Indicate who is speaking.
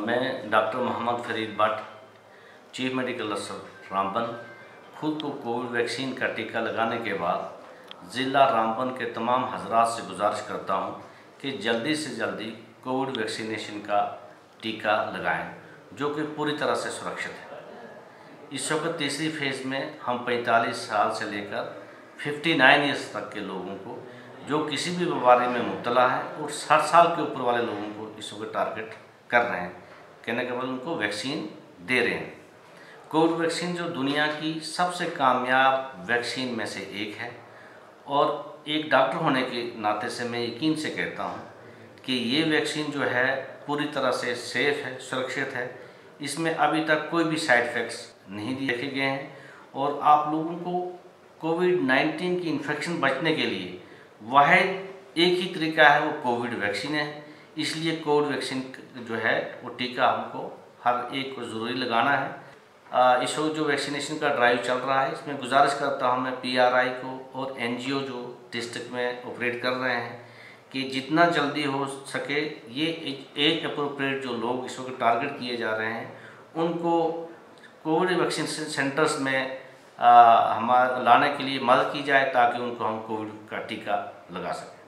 Speaker 1: मैं doctor Mohammad Farid Bhat, chief medical अफसर रामबन, खुद को कोविड वैक्सीन का टीका लगाने के बाद ज़िला रामबन के तमाम हजरात से गुजारिश करता हूँ कि जल्दी से जल्दी कोविड वैक्सीनेशन का टीका लगाएँ, जो कि पूरी तरह से सुरक्षित है। इस वक्त तीसरी फ़ेज़ में हम 45 साल से लेकर 59 ईयर्स तक के लोगों को, जो किसी भी बीमारी में मुबतला है, और साठ साल के ऊपर वाले लोगों को इस वक्त टारगेट कर रहे हैं। कहने के बाद उनको वैक्सीन दे रहे हैं। कोविड वैक्सीन जो दुनिया की सबसे कामयाब वैक्सीन में से एक है और एक डॉक्टर होने के नाते से मैं यकीन से कहता हूँ कि ये वैक्सीन जो है पूरी तरह से सेफ़ है, सुरक्षित है। इसमें अभी तक कोई भी साइड इफ़ेक्ट्स नहीं देखे गए हैं और आप लोगों को कोविड 19 की इन्फेक्शन बचने के लिए वह एक ही तरीका है, वो कोविड वैक्सीन है। इसलिए कोविड वैक्सीन जो है, वो टीका हमको हर एक को ज़रूरी लगाना है। इस वक्त जो वैक्सीनेशन का ड्राइव चल रहा है, इसमें गुजारिश करता हूँ मैं पीआरआई को और एनजीओ जो डिस्ट्रिक्ट में ऑपरेट कर रहे हैं, कि जितना जल्दी हो सके ये एक अप्रोप्रिएट जो लोग इस वक्त टारगेट किए जा रहे हैं, उनको कोविड वैक्सीन सेंटर्स में हमारे, लाने के लिए मदद की जाए, ताकि उनको हम कोविड का टीका लगा सकें।